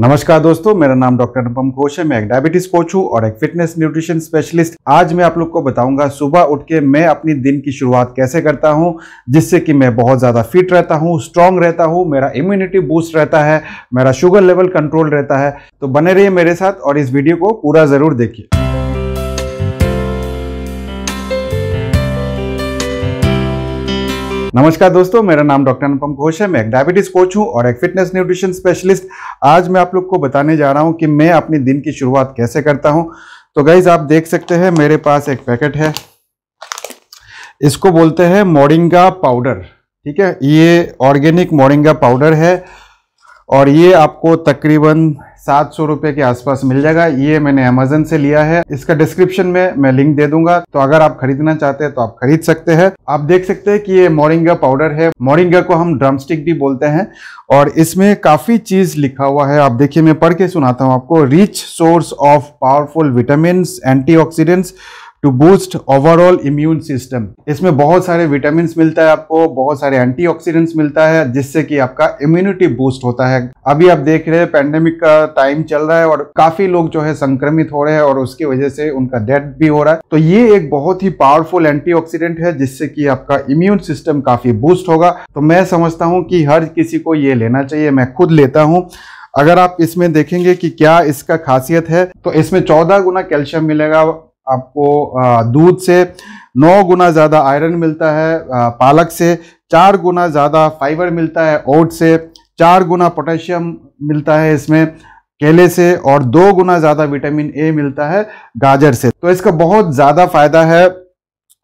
नमस्कार दोस्तों, मेरा नाम डॉक्टर अनुपम घोष है, मैं एक डायबिटीज़ कोच हूँ और एक फिटनेस न्यूट्रिशन स्पेशलिस्ट आज मैं आप लोग को बताऊँगा सुबह उठ के मैं अपनी दिन की शुरुआत कैसे करता हूँ, जिससे कि मैं बहुत ज़्यादा फिट रहता हूँ स्ट्रांग रहता हूँ, मेरा इम्यूनिटी बूस्ट रहता है, मेरा शुगर लेवल कंट्रोल रहता है। तो बने रहिए मेरे साथ और इस वीडियो को पूरा ज़रूर देखिए। नमस्कार दोस्तों, मेरा नाम डॉक्टर अनुपम घोष है, मैं एक डायबिटीज़ कोच हूँ और एक फिटनेस न्यूट्रिशन स्पेशलिस्ट आज मैं आप लोग को बताने जा रहा हूँ कि मैं अपनी दिन की शुरुआत कैसे करता हूँ। तो गाइज़ आप देख सकते हैं, मेरे पास एक पैकेट है। इसको बोलते हैं मोरिंगा पाउडर, ठीक है? ये ऑर्गेनिक मोरिंगा पाउडर है। और ये आपको तकरीबन सात सौ रुपये के आसपास मिल जाएगा। ये मैंने अमेजन से लिया है। इसका डिस्क्रिप्शन में मैं लिंक दे दूँगा। तो अगर आप खरीदना चाहते हैं तो आप खरीद सकते हैं। आप देख सकते हैं कि ये मोरिंगा पाउडर है। मोरिंगा को हम ड्रमस्टिक भी बोलते हैं। और इसमें काफ़ी चीज़ लिखा हुआ है। आप देखिए, मैं पढ़ के सुनाता हूँ आपको। Rich source of powerful vitamin antioxidants to boost overall immune system इसमें बहुत सारे विटामिन मिलता है आपको, बहुत सारे एंटीऑक्सीडेंट्स मिलता है, जिससे कि आपका इम्यूनिटी बूस्ट होता है। अभी आप देख रहे हैं पेंडेमिक का टाइम चल रहा है और काफ़ी लोग जो है संक्रमित हो रहे हैं और उसकी वजह से उनका डेथ भी हो रहा है। तो ये एक बहुत ही पावरफुल एंटीऑक्सीडेंट है, जिससे कि आपका इम्यून सिस्टम काफ़ी बूस्ट होगा। तो मैं समझता हूँ कि हर किसी को ये लेना चाहिए, मैं खुद लेता हूँ। अगर आप इसमें देखेंगे कि क्या इसका खासियत है तो इसमें चौदह गुना कैल्शियम मिलेगा आपको दूध से नौ गुना ज़्यादा आयरन मिलता है पालक से चार गुना ज़्यादा फाइबर मिलता है ओट से चार गुना पोटेशियम मिलता है इसमें, केले से और दो गुना ज़्यादा विटामिन ए मिलता है, गाजर से। तो इसका बहुत ज़्यादा फ़ायदा है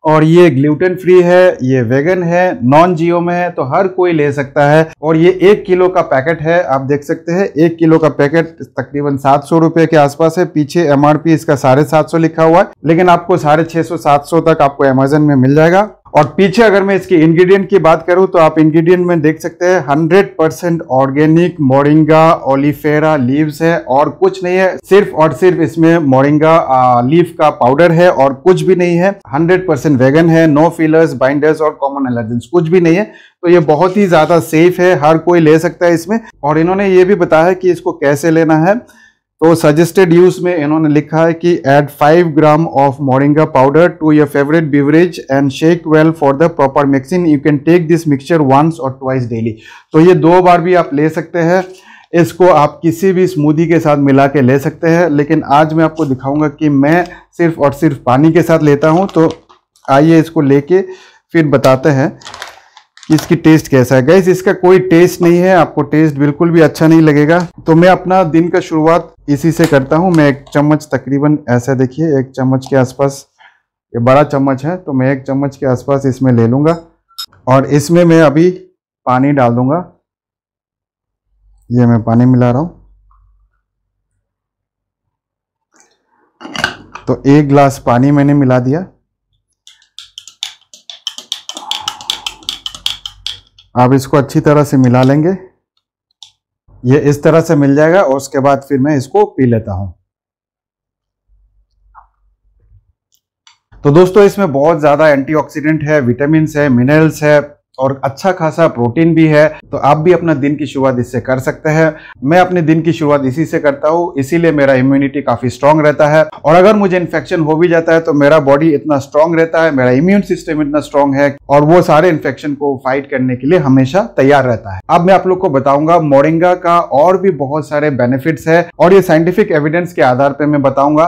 और ये ग्लूटेन फ्री है, ये वेगन है नॉन जियो में है तो हर कोई ले सकता है। और ये एक किलो का पैकेट है, आप देख सकते हैं, एक किलो का पैकेट तकरीबन सात सौ रुपए के आसपास है। पीछे एमआरपी इसका साढ़े सात सौ लिखा हुआ है, लेकिन आपको साढ़े छह सौ, सात सौ तक आपको अमेजन में मिल जाएगा। और पीछे अगर मैं इसके इंग्रेडिएंट की बात करूँ तो आप इंग्रेडिएंट में देख सकते हैं 100 percent organic moringa oleifera leaves है, और कुछ नहीं है, सिर्फ़ और सिर्फ़ इसमें मोरिंगा लीफ का पाउडर है, और कुछ भी नहीं है। 100 परसेंट वेगन है नो फिलर्स बाइंडर्स और कॉमन एलर्जेंस कुछ भी नहीं है। तो ये बहुत ही ज़्यादा सेफ़ है, हर कोई ले सकता है इसमें। और इन्होंने ये भी बताया कि इसको कैसे लेना है। तो सजेस्टेड यूज़ में इन्होंने लिखा है कि add five gram of moringa powder to your favourite beverage and shake well for the proper mixing you can take this mixture once or twice daily तो ये दो बार भी आप ले सकते हैं। इसको आप किसी भी स्मूदी के साथ मिला के ले सकते हैं। लेकिन आज मैं आपको दिखाऊँगा कि मैं सिर्फ़ और सिर्फ़ पानी के साथ लेता हूँ। तो आइए इसको लेके फिर बताते हैं। इसकी टेस्ट कैसा है। गैस इसका कोई टेस्ट नहीं है, आपको टेस्ट बिल्कुल भी अच्छा नहीं लगेगा। तो मैं अपना दिन का शुरुआत इसी से करता हूँ। मैं एक चम्मच तकरीबन ऐसा देखिए, एक चम्मच के आसपास, ये बड़ा चम्मच है तो मैं एक चम्मच के आसपास इसमें ले लूँगा। और इसमें मैं अभी पानी डाल दूँगा। ये मैं पानी मिला रहा हूँ। तो एक गिलास पानी मैंने मिला दिया। आप इसको अच्छी तरह से मिला लेंगे। ये इस तरह से मिल जाएगा, और उसके बाद फिर मैं इसको पी लेता हूँ। तो दोस्तों, इसमें बहुत ज़्यादा एंटीऑक्सीडेंट है विटामिन है मिनरल्स है और अच्छा खासा प्रोटीन भी है तो आप भी अपना दिन की शुरुआत इससे कर सकते हैं। मैं अपने दिन की शुरुआत इसी से करता हूँ, इसीलिए मेरा इम्यूनिटी काफ़ी स्ट्रांग रहता है। और अगर मुझे इन्फेक्शन हो भी जाता है तो मेरा बॉडी इतना स्ट्रांग रहता है, मेरा इम्यून सिस्टम इतना स्ट्रांग है, और वो सारे इन्फेक्शन को फाइट करने के लिए हमेशा तैयार रहता है। अब मैं आप लोग को बताऊँगा मोरिंगा का और भी बहुत सारे बेनिफिट्स है, और ये साइंटिफिक एविडेंस के आधार पर मैं बताऊँगा।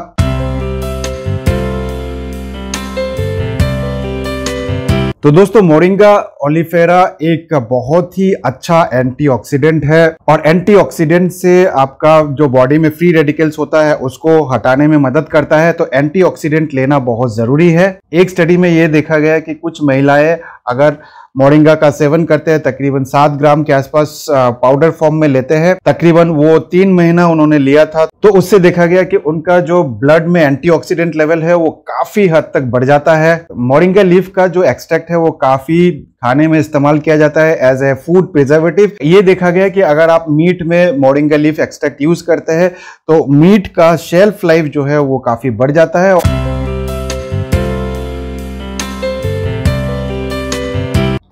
तो दोस्तों, मोरिंगा, ओलिफेरा एक बहुत ही अच्छा एंटीऑक्सीडेंट है और एंटीऑक्सीडेंट से आपका जो बॉडी में फ्री रेडिकल्स होता है, उसको हटाने में मदद करता है। तो एंटीऑक्सीडेंट लेना बहुत ज़रूरी है। एक स्टडी में ये देखा गया कि कुछ महिलाएँ अगर मोरिंगा का सेवन करते हैं, तकरीबन सात ग्राम के आसपास पाउडर फॉर्म में लेते हैं। तकरीबन वो तीन महीना उन्होंने लिया था। तो उससे देखा गया कि उनका जो ब्लड में एंटीऑक्सीडेंट लेवल है, वो काफ़ी हद तक बढ़ जाता है। मोरिंगा लीफ का जो एक्सट्रैक्ट है, वो काफ़ी खाने में इस्तेमाल किया जाता है एज ए फ़ूड प्रिजर्वेटिव ये देखा गया कि अगर आप मीट में मोरिंगा लीफ एक्सट्रैक्ट यूज़ करते हैं तो मीट का शेल्फ लाइफ जो है, वो काफ़ी बढ़ जाता है।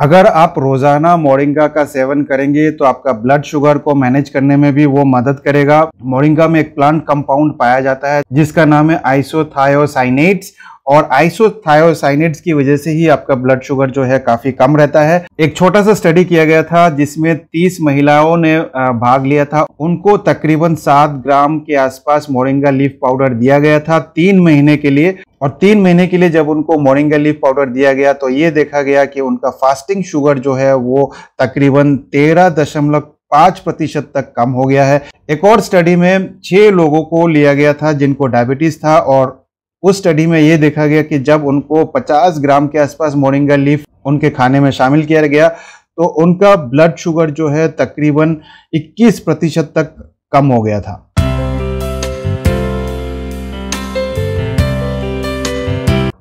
अगर आप रोज़ाना मोरिंगा का सेवन करेंगे तो आपका ब्लड शुगर को मैनेज करने में भी वो मदद करेगा। मोरिंगा में एक प्लांट कंपाउंड पाया जाता है, जिसका नाम है आइसोथायोसाइनेट्स और आइसोथायोसाइनेट्स की वजह से ही आपका ब्लड शुगर जो है काफ़ी कम रहता है। एक छोटा सा स्टडी किया गया था, जिसमें 30 महिलाओं ने भाग लिया था। उनको तकरीबन सात ग्राम के आसपास मोरिंगा लीफ पाउडर दिया गया था तीन महीने के लिए। और तीन महीने के लिए जब उनको मोरिंगा लीफ पाउडर दिया गया तो ये देखा गया कि उनका फास्टिंग शुगर जो है, वो तकरीबन तेरह दशमलव पाँच प्रतिशत तक कम हो गया है। एक और स्टडी में छह लोगों को लिया गया था, जिनको डायबिटीज़ था और उस स्टडी में ये देखा गया कि जब उनको 50 ग्राम के आसपास मोरिंगा लीफ उनके खाने में शामिल किया गया तो उनका ब्लड शुगर जो है तकरीबन 21 प्रतिशत तक कम हो गया था।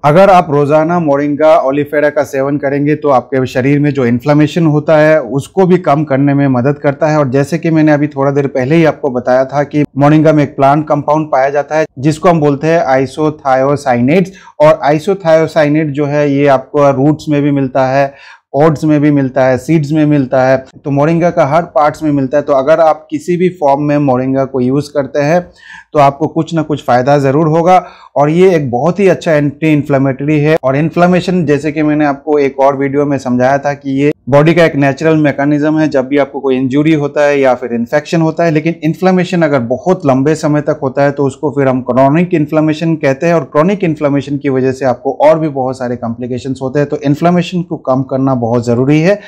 अगर आप रोज़ाना मोरिंगा, ओलिफेरा का सेवन करेंगे तो आपके शरीर में जो इन्फ्लामेशन होता है, उसको भी कम करने में मदद करता है। और जैसे कि मैंने अभी थोड़ा देर पहले ही आपको बताया था कि मोरिंगा में एक प्लांट कंपाउंड पाया जाता है, जिसको हम बोलते हैं आइसोथायोसाइनेट्स और आइसोथायोसाइनेट जो है, ये आपको रूट्स में भी मिलता है ओट्स में भी मिलता है, सीड्स में मिलता है तो मोरिंगा का हर पार्ट्स में मिलता है। तो अगर आप किसी भी फॉर्म में मोरिंगा को यूज़ करते हैं तो आपको कुछ ना कुछ फ़ायदा ज़रूर होगा। और ये एक बहुत ही अच्छा एंटी इन्फ्लामेटरी है। और इन्फ्लामेशन जैसे कि मैंने आपको एक और वीडियो में समझाया था कि ये बॉडी का एक नेचुरल मैकेनिज्म है, जब भी आपको कोई इंजुरी होता है या फिर इन्फेक्शन होता है, लेकिन इन्फ्लामेशन अगर बहुत लंबे समय तक होता है तो उसको फिर हम क्रॉनिक इन्फ्लामेशन कहते हैं और क्रॉनिक इन्फ्लामेशन की वजह से आपको और भी बहुत सारे कॉम्प्लिकेशन होते हैं। तो इन्फ्लामेशन को कम करना बहुत ज़रूरी है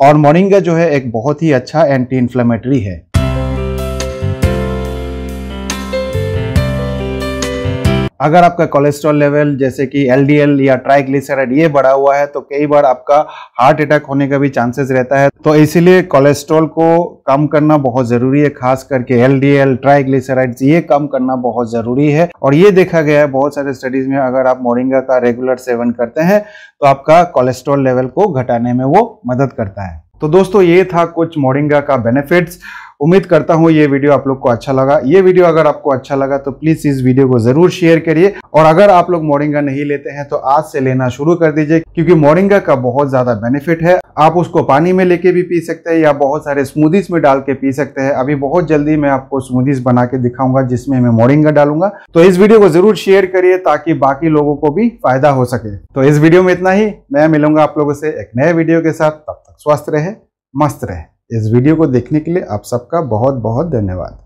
और मोरिंगा जो है एक बहुत ही अच्छा एंटी इन्फ्लामेटरी है। अगर आपका कोलेस्ट्रॉल लेवल जैसे कि एलडीएल या ट्राइग्लिसराइड ये बढ़ा हुआ है तो कई बार आपका हार्ट अटैक होने का भी चांसेस रहता है। तो इसीलिए कोलेस्ट्रॉल को कम करना बहुत ज़रूरी है, खास करके एलडीएल ट्राइग्लिसराइड्स ये कम करना बहुत ज़रूरी है। और ये देखा गया है बहुत सारे स्टडीज़ में, अगर आप मोरिंगा का रेगुलर सेवन करते हैं तो आपका कोलेस्ट्रॉल लेवल को घटाने में वो मदद करता है। तो दोस्तों, ये था कुछ मोरिंगा का बेनिफिट्स उम्मीद करता हूँ ये वीडियो आप लोग को अच्छा लगा। ये वीडियो अगर आपको अच्छा लगा तो प्लीज़ इस वीडियो को ज़रूर शेयर करिए। और अगर आप लोग मोरिंगा नहीं लेते हैं तो आज से लेना शुरू कर दीजिए, क्योंकि मोरिंगा का बहुत ज़्यादा बेनिफिट है। आप उसको पानी में लेके भी पी सकते हैं या बहुत सारे स्मूदीज में डाल के पी सकते हैं। अभी बहुत जल्दी मैं आपको स्मूदीज बना के दिखाऊँगा, जिसमें मैं मोरिंगा डालूँगा। तो इस वीडियो को ज़रूर शेयर करिए ताकि बाकी लोगों को भी फ़ायदा हो सके। तो इस वीडियो में इतना ही। मैं मिलूँगा आप लोगों से एक नए वीडियो के साथ। तब तक स्वस्थ रहे, मस्त रहे। इस वीडियो को देखने के लिए आप सबका बहुत बहुत धन्यवाद।